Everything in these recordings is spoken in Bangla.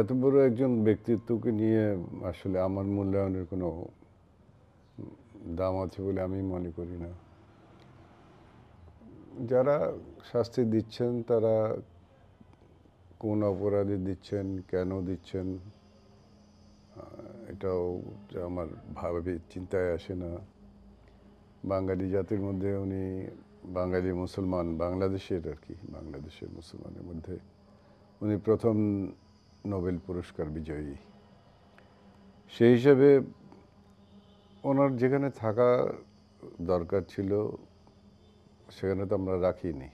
এত বড় একজন ব্যক্তিত্বকে নিয়ে আসলে আমার মূল্যায়নের কোনো দাম আছে বলে আমি মনে করি না। যারা শাস্তি দিচ্ছেন, তারা কোন অপরাধে দিচ্ছেন, কেন দিচ্ছেন, এটাও আমার ভাবে চিন্তায় আসে না। বাঙালি জাতির মধ্যে উনি বাঙালি মুসলমান, বাংলাদেশের আর কি, বাংলাদেশের মুসলমানের মধ্যে। উনি প্রথম নোবেল পুরস্কার বিজয়ী। সেই হিসাবে ওনার যেখানে থাকা দরকার ছিল, সেখানে তো আমরা রাখিনি।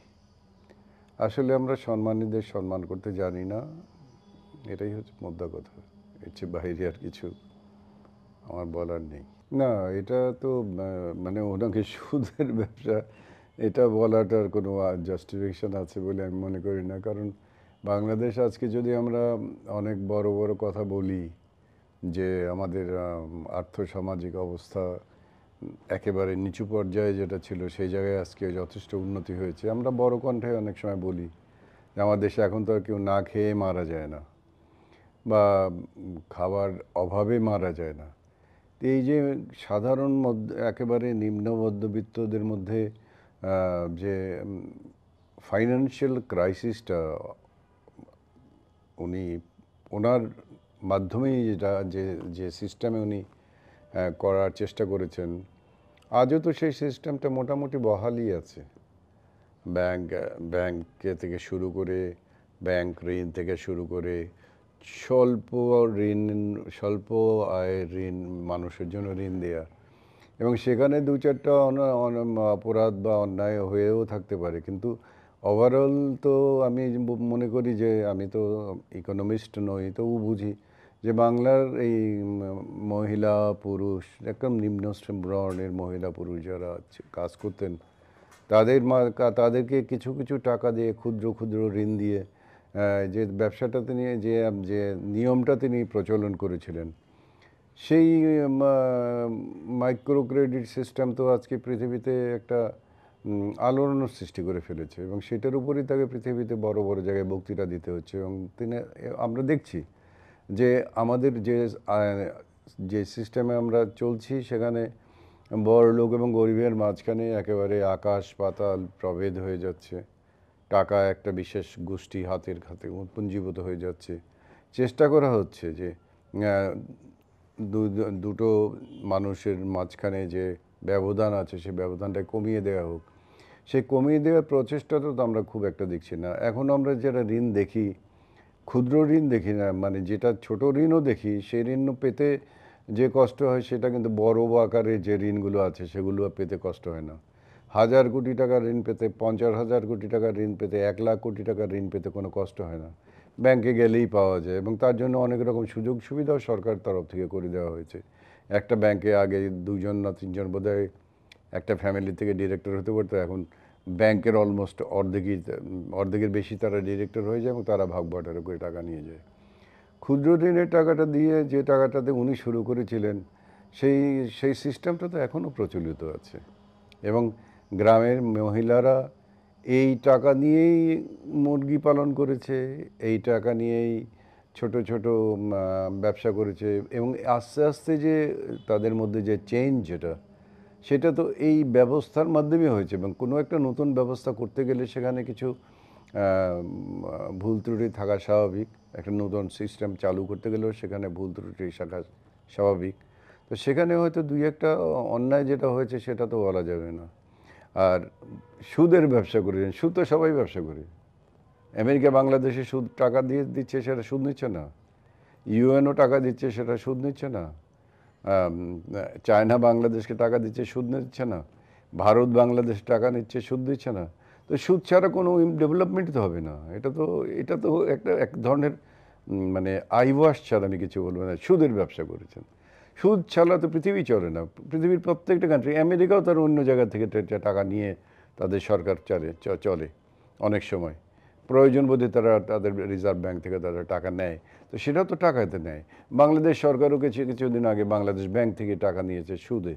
আসলে আমরা সম্মানীদের সম্মান করতে জানি না, এটাই হচ্ছে মোদ্দা কথা। এর চেয়ে বাইরে আর কিছু আমার বলার নেই। না, এটা তো মানে ওনাকে সুদের ব্যবসা, এটা বলাটার কোনো জাস্টিফিকেশন আছে বলে আমি মনে করি না। কারণ বাংলাদেশ আজকে যদি আমরা অনেক বড় বড় কথা বলি, যে আমাদের আর্থসামাজিক অবস্থা একেবারে নিচু পর্যায়ে যেটা ছিল, সেই জায়গায় আজকে যথেষ্ট উন্নতি হয়েছে। আমরা বড় কণ্ঠে অনেক সময় বলি যে আমার দেশে এখন তো আর কেউ না খেয়ে মারা যায় না বা খাবার অভাবে মারা যায় না। এই যে সাধারণ মধ্য, একেবারে নিম্ন মধ্যবিত্তদের মধ্যে যে ফাইন্যান্সিয়াল ক্রাইসিসটা উনি, ওনার মাধ্যমেই যেটা, যে যে সিস্টেমে উনি করার চেষ্টা করেছেন। আজও তো সেই সিস্টেমটা মোটামুটি বহালই আছে। ব্যাংক, ব্যাংকে থেকে শুরু করে, ব্যাংক ঋণ থেকে শুরু করে, স্বল্প ঋণ, স্বল্প আয়ের ঋণ, মানুষের জন্য ঋণ দেয়া। এবং সেখানে দু চারটা অপরাধ বা অন্যায় হয়েও থাকতে পারে। কিন্তু ওভারঅল তো আমি মনে করি যে আমি তো ইকোনমিস্ট নই তবু বুঝি যে বাংলার এই মহিলা, পুরুষ, একদম নিম্ন বর্ণের মহিলা, পুরুষ যারা কাজ করতেন, তাদের তাদেরকে কিছু কিছু টাকা দিয়ে ক্ষুদ্র ক্ষুদ্র ঋণ দিয়ে যে ব্যবসাটা তিনি, যে যে নিয়মটা তিনি প্রচলন করেছিলেন। সেই মাইক্রো ক্রেডিট সিস্টেম তো আজকে পৃথিবীতে একটা উম, আলোড়নের সৃষ্টি করে ফেলেছে এবং সেটার উপরেই তাকে পৃথিবীতে বড় বড় জায়গায় বক্তৃতা দিতে হচ্ছে এবং তিনি আমরা দেখছি যে আমাদের যে যে সিস্টেমে আমরা চলছি সেখানে বড় লোক এবং গরিবের মাঝখানে একেবারে আকাশ পাতাল প্রভেদ হয়ে যাচ্ছে টাকা একটা বিশেষ গোষ্ঠী হাতের খাতে পুঞ্জীভূত হয়ে যাচ্ছে। চেষ্টা করা হচ্ছে যে দুটো মানুষের মাঝখানে যে ব্যবধান আছে সেই ব্যবধানটা কমিয়ে দেওয়া হোক। সেই কমিয়ে দেওয়ার প্রচেষ্টাটা তো আমরা খুব একটা দেখছি না। এখন আমরা যারা ঋণ দেখি, ক্ষুদ্র ঋণ দেখি না মানে যেটা ছোট ঋণও দেখি, সেই ঋণ পেতে যে কষ্ট হয় সেটা কিন্তু বড় আকারে যে ঋণগুলো আছে সেগুলো পেতে কষ্ট হয় না। হাজার কোটি টাকা ঋণ পেতে, পঞ্চাশ হাজার কোটি টাকা ঋণ পেতে, এক লাখ কোটি টাকার ঋণ পেতে কোনো কষ্ট হয় না। ব্যাংকে গেলেই পাওয়া যায় এবং তার জন্য অনেক রকম সুযোগ সুবিধাও সরকার তরফ থেকে করে দেওয়া হয়েছে। একটা ব্যাংকে আগে দুজন না তিনজন বোধহয় একটা ফ্যামিলি থেকে ডিরেক্টর হতে পারতো, এখন ব্যাংকের অলমোস্ট অর্ধেকই, অর্ধেকের বেশি তারা ডিরেক্টর হয়ে যায় এবং তারা ভাগ বাটারা করে টাকা নিয়ে যায়। ক্ষুদ্র ঋণের টাকাটা দিয়ে যে টাকাটাতে উনি শুরু করেছিলেন, সেই সেই সিস্টেমটা তো এখনও প্রচলিত আছে। এবং গ্রামের মহিলারা এই টাকা নিয়েই মুরগি পালন করেছে, এই টাকা নিয়েই ছোট ছোট ব্যবসা করেছে এবং আস্তে আস্তে যে তাদের মধ্যে যে চেঞ্জ যেটা সেটা তো এই ব্যবস্থার মাধ্যমে হয়েছে এবং কোনো একটা নতুন ব্যবস্থা করতে গেলে সেখানে কিছু ভুল ত্রুটি থাকা স্বাভাবিক। একটা নতুন সিস্টেম চালু করতে গেলেও সেখানে ভুল ত্রুটি থাকা স্বাভাবিক। তো সেখানে হয়তো দুই একটা অন্যায় যেটা হয়েছে সেটা তো বলা যাবে না। আর সুদের ব্যবসা করেছেন সুদ তো সবাই ব্যবসা করে। আমেরিকা, বাংলাদেশে সুদ টাকা দিয়ে দিচ্ছে সেটা সুদ নিচ্ছে না। ইউএনও টাকা দিচ্ছে সেটা সুদ নিচ্ছে না। চায়না বাংলাদেশকে টাকা দিচ্ছে, সুদ নিচ্ছে না। ভারত বাংলাদেশ টাকা নিচ্ছে, সুদ দিচ্ছে না। তো সুদ ছাড়া কোনো ডেভেলপমেন্ট তো হবে না। এটা তো এটা তো একটা, এক ধরনের মানে আইওয়াস ছাড়া আমি কিছু বলব না। সুদের ব্যবসা করেছেন। সুদ ছাড়া তো পৃথিবী চলে না। পৃথিবীর প্রত্যেকটা কান্ট্রি আমেরিকাও তার অন্য জায়গা থেকে টাকা নিয়ে তাদের সরকার চলে চলে অনেক সময়। প্রয়োজন বোধে তারা তাদের রিজার্ভ ব্যাংক থেকে তারা টাকা নেয়। তো সেটা তো টাকাতে নেয়। বাংলাদেশ সরকারও কিছু, কিছুদিন আগে বাংলাদেশ ব্যাংক থেকে টাকা নিয়েছে সুদে।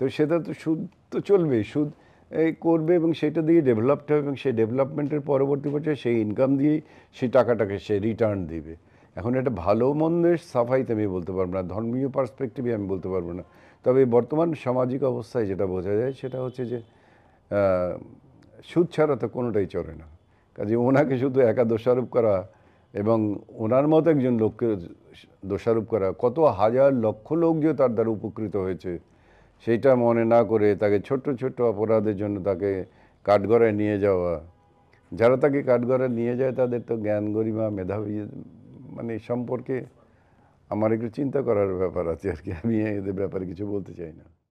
তো সেটা তো সুদ তো চলবেই। সুদ, এই করবে এবং সেটা দিয়ে ডেভেলপড হবে এবং সেই ডেভেলপমেন্টের পরবর্তী পর্যায়ে সেই ইনকাম দিয়েই সেই টাকাটাকে সে রিটার্ন দিবে। এখন এটা ভালো মন্দের সাফাইতে আমি বলতে পারব না, ধর্মীয় পার্সপেক্টিভে আমি বলতে পারব না। তবে বর্তমান সামাজিক অবস্থায় যেটা বোঝা যায় সেটা হচ্ছে যে সুদ ছাড়া তো কোনোটাই চলে না। কাজে ওনাকে শুধু একা দোষারোপ করা এবং ওনার মতো একজন লোককে দোষারোপ করা, কত হাজার লক্ষ লোক যে তার দ্বারা উপকৃত হয়েছে, সেইটা মনে না করে তাকে ছোট্ট ছোট্ট অপরাধের জন্য তাকে কাঠগড়ায় নিয়ে যাওয়া। যারা তাকে কাঠগড়ায় নিয়ে যায় তাদের তো জ্ঞান গরিমা, মেধাবী মানে সম্পর্কে আমার একটু চিন্তা করার ব্যাপার আছে আর কি। আমি এদের ব্যাপারে কিছু বলতে চাই না।